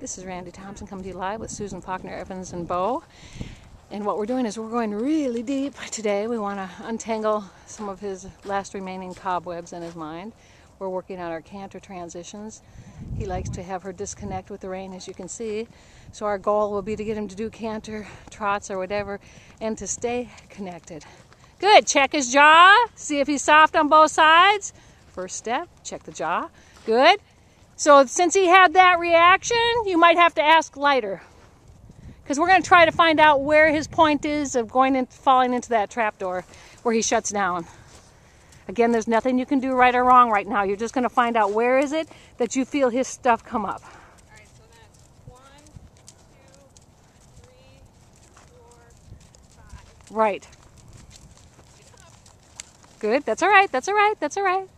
This is Randi Thompson coming to you live with Susan Faulkner Evans and Beau. And what we're doing is we're going really deep today. We want to untangle some of his last remaining cobwebs in his mind. We're working on our canter transitions. He likes to have her disconnect with the rein, as you can see. So our goal will be to get him to do canter, trots, or whatever, and to stay connected. Good. Check his jaw. See if he's soft on both sides. First step, check the jaw. Good. So since he had that reaction, you might have to ask lighter. Because we're going to try to find out where his point is of going and falling into that trapdoor where he shuts down. Again, there's nothing you can do right or wrong right now. You're just going to find out where is it that you feel his stuff come up. All right, so that's one, two, three, four, five. Right. Good. That's all right. That's all right. That's all right.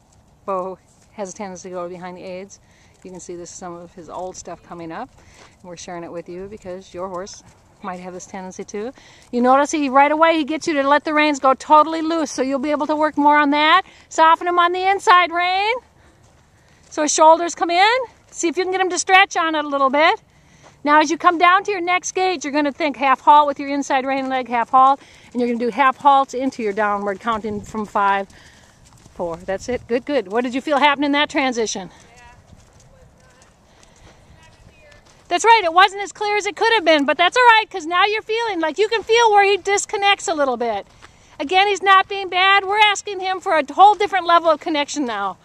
Beau has a tendency to go behind the aids. You can see this some of his old stuff coming up. And we're sharing it with you because your horse might have this tendency too. You notice he right away he gets you to let the reins go totally loose so you'll be able to work more on that. Soften him on the inside rein. So his shoulders come in. See if you can get him to stretch on it a little bit. Now as you come down to your next gauge, you're going to think half halt with your inside rein leg, half halt, and you're going to do half halts into your downward, counting from five, four. That's it. Good, good. What did you feel happen in that transition? That's right. It wasn't as clear as it could have been, but that's all right because now you're feeling like you can feel where he disconnects a little bit. Again, he's not being bad. We're asking him for a whole different level of connection now.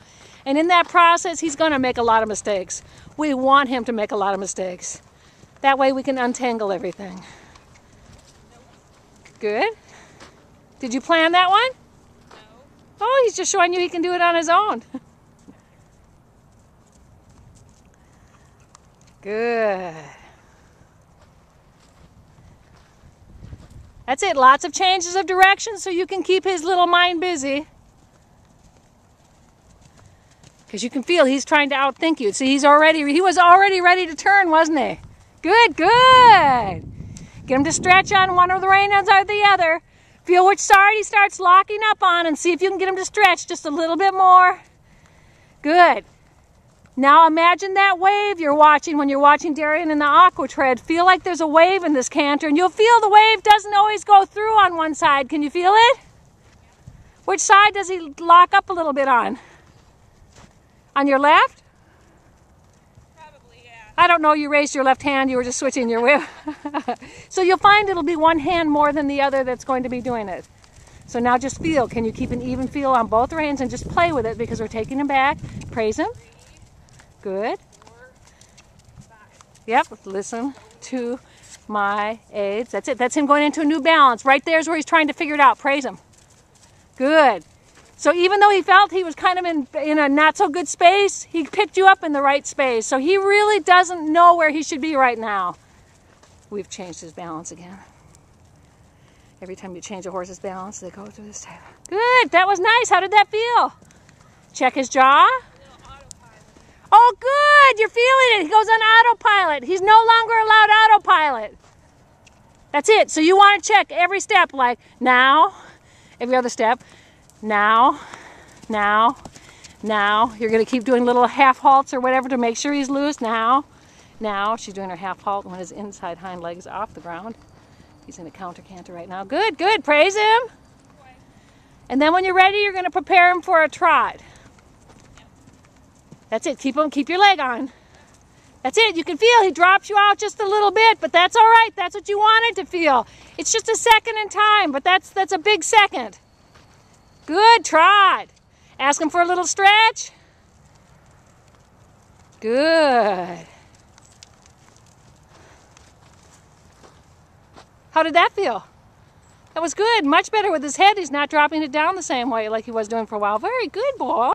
And in that process, he's going to make a lot of mistakes. We want him to make a lot of mistakes. That way we can untangle everything. Good. Did you plan that one? No. Oh, he's just showing you he can do it on his own. Good. That's it. Lots of changes of direction so you can keep his little mind busy. Because you can feel he's trying to outthink you. See, he's already, he was already ready to turn, wasn't he? Good, good. Get him to stretch on one of the rein ends or the other. Feel which side he starts locking up on and see if you can get him to stretch just a little bit more. Good. Now imagine that wave you're watching when you're watching Darian in the aqua tread. Feel like there's a wave in this canter and you'll feel the wave doesn't always go through on one side. Can you feel it? Which side does he lock up a little bit on? On your left? Probably, yeah. I don't know, you raised your left hand, you were just switching your whip. so you'll find it'll be one hand more than the other that's going to be doing it. So now just feel. Can you keep an even feel on both reins and just play with it because we're taking him back. Praise him. Good. Yep, listen to my aids. That's it. That's him going into a new balance. Right there's where he's trying to figure it out. Praise him. Good. So even though he felt he was kind of in, in a not so good space, he picked you up in the right space. So he really doesn't know where he should be right now. We've changed his balance again. Every time you change a horse's balance, they go through this. Good. That was nice. How did that feel? Check his jaw. Little autopilot. Oh, good. You're feeling it. He goes on autopilot. He's no longer allowed autopilot. That's it. So you want to check every step, like now, every other step, now, now, now. You're going to keep doing little half halts or whatever to make sure he's loose. Now, now. She's doing her half halt when his inside hind leg's off the ground. He's in a counter canter right now. Good, good. Praise him. And then when you're ready, you're going to prepare him for a trot. That's it. Keep him. Keep your leg on. That's it. You can feel he drops you out just a little bit, but that's all right. That's what you wanted to feel. It's just a second in time, but that's that's a big second. Good trot. Ask him for a little stretch. Good. How did that feel? That was good. Much better with his head. He's not dropping it down the same way like he was doing for a while. Very good, boy.